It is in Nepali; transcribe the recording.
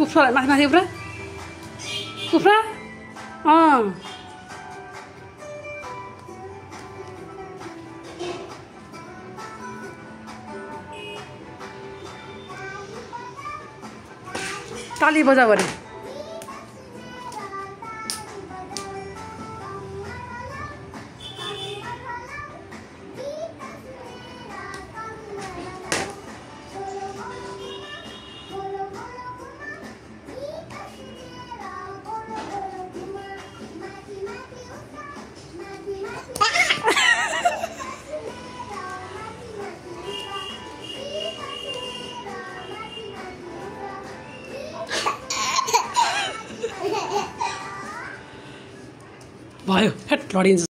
उफ्रा माथि माथि उफ्रा उफ्रा अँ। ताली बजा भने। भयो हेट लडिन्छ